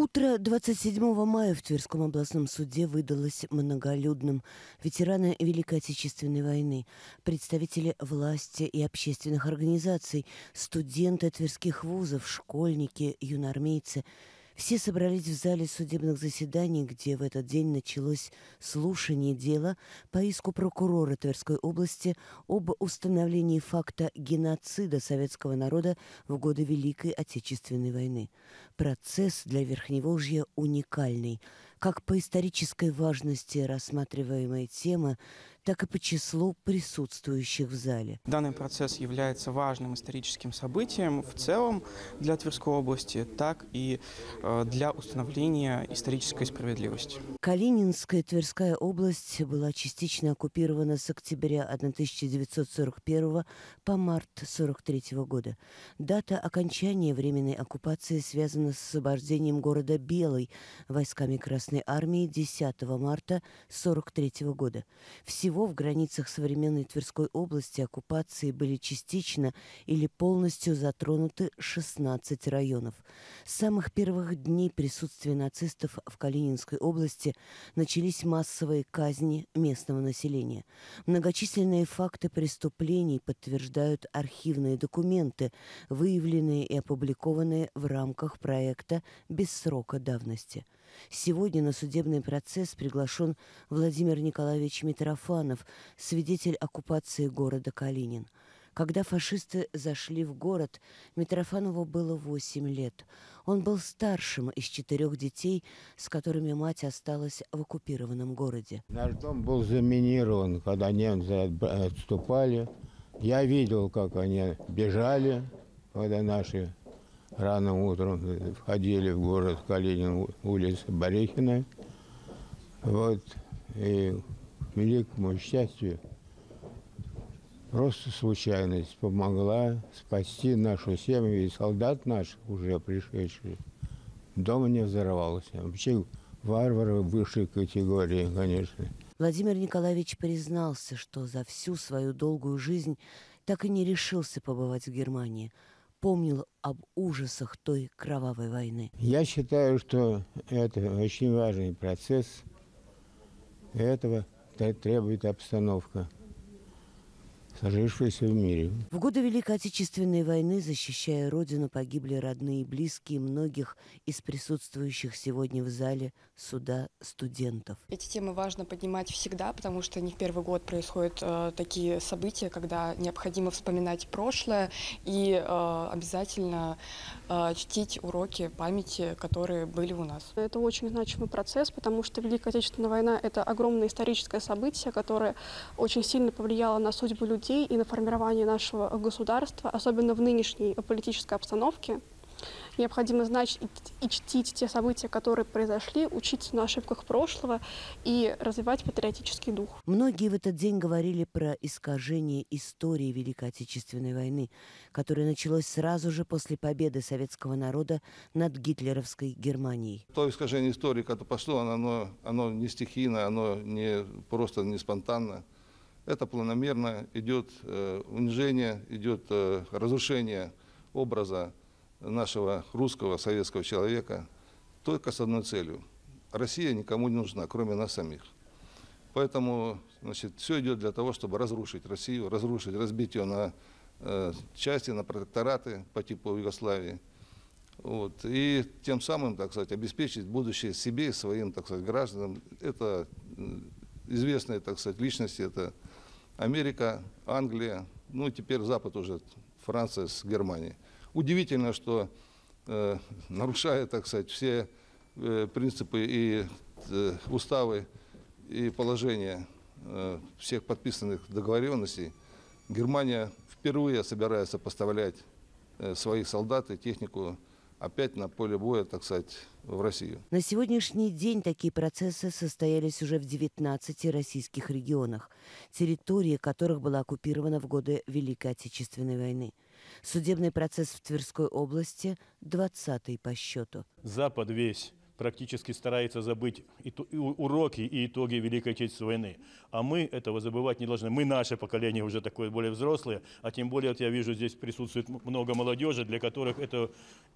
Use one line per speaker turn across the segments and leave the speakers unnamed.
Утро 27 мая в Тверском областном суде выдалось многолюдным. Ветераны Великой Отечественной войны, представители власти и общественных организаций, студенты тверских вузов, школьники, юноармейцы – все собрались в зале судебных заседаний, где в этот день началось слушание дела по иску прокурора Тверской области об установлении факта геноцида советского народа в годы Великой Отечественной войны. Процесс для Верхневолжья уникальный, как по исторической важности рассматриваемой темы, так и по числу присутствующих в зале.
Данный процесс является важным историческим событием в целом для Тверской области, так и э, для установления исторической справедливости.
Калининская Тверская область была частично оккупирована с октября 1941 по март 1943 года. Дата окончания временной оккупации связана с освобождением города Белый войсками Красной Армии 10 марта 1943 года. Всего всего в границах современной Тверской области оккупации были частично или полностью затронуты 16 районов. С самых первых дней присутствия нацистов в Калининской области начались массовые казни местного населения. Многочисленные факты преступлений подтверждают архивные документы, выявленные и опубликованные в рамках проекта «Без срока давности». Сегодня на судебный процесс приглашен Владимир Николаевич Митрофанов, свидетель оккупации города Калинин. Когда фашисты зашли в город, Митрофанову было 8 лет. Он был старшим из четырех детей, с которыми мать осталась в оккупированном городе.
Наш дом был заминирован, когда немцы отступали. Я видел, как они бежали, когда наши рано утром входили в город Калинин, улица Барехина. Вот. И великому счастью, просто случайность помогла спасти нашу семью и солдат наш, уже пришедший, дома не взорвался. Вообще варвары высшей категории, конечно.
Владимир Николаевич признался, что за всю свою долгую жизнь так и не решился побывать в Германии. Помнил об ужасах той кровавой войны.
Я считаю, что это очень важный процесс этого требует обстановка сложившейся в мире.
В годы Великой Отечественной войны, защищая Родину, погибли родные и близкие многих из присутствующих сегодня в зале суда студентов.
Эти темы важно поднимать всегда, потому что не в первый год происходят э, такие события, когда необходимо вспоминать прошлое и э, обязательно э, чтить уроки памяти, которые были у нас.
Это очень значимый процесс, потому что Великая Отечественная война – это огромное историческое событие, которое очень сильно повлияло на судьбу людей детей и на формирование нашего государства, особенно в нынешней политической обстановке. Необходимо знать и чтить те события, которые произошли, учиться на ошибках прошлого и развивать патриотический дух.
Многие в этот день говорили про искажение истории Великой Отечественной войны, которая началась сразу же после победы советского народа над гитлеровской Германией.
То искажение истории, которое пошло, оно, оно не стихийно, оно не просто не спонтанно. Это планомерно идет э, унижение, идет э, разрушение образа нашего русского советского человека только с одной целью. Россия никому не нужна, кроме нас самих. Поэтому значит, все идет для того, чтобы разрушить Россию, разрушить, разбить ее на э, части, на протектораты по типу Югославии. Вот, и тем самым, так сказать, обеспечить будущее себе и своим, так сказать, гражданам. Это известные, так сказать, личности, это Америка, Англия, ну теперь Запад уже, Франция с Германией. Удивительно, что э, нарушая, так сказать, все э, принципы и э, уставы и положения э, всех подписанных договоренностей, Германия впервые собирается поставлять э, своих солдат и технику опять на поле боя, так сказать, в Россию.
На сегодняшний день такие процессы состоялись уже в 19 российских регионах, территория которых была оккупирована в годы Великой Отечественной войны. Судебный процесс в Тверской области – 20-й по счету.
Запад весь практически старается забыть и уроки и итоги Великой Отечественной войны. А мы этого забывать не должны. Мы, наше поколение, уже такое более взрослое, а тем более, вот я вижу, здесь присутствует много молодежи, для которых это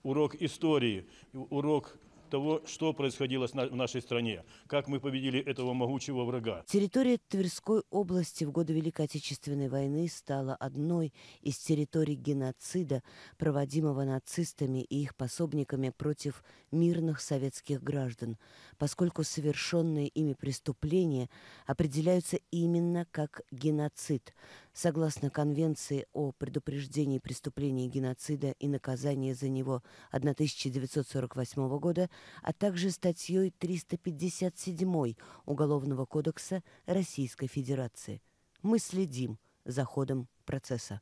урок истории, урок того, что происходило в нашей стране, как мы победили этого могучего врага.
Территория Тверской области в годы Великой Отечественной войны стала одной из территорий геноцида, проводимого нацистами и их пособниками против мирных советских граждан, поскольку совершенные ими преступления определяются именно как геноцид, согласно Конвенции о предупреждении преступлений геноцида и наказании за него 1948 года, а также статьей 357 Уголовного кодекса Российской Федерации. Мы следим за ходом процесса.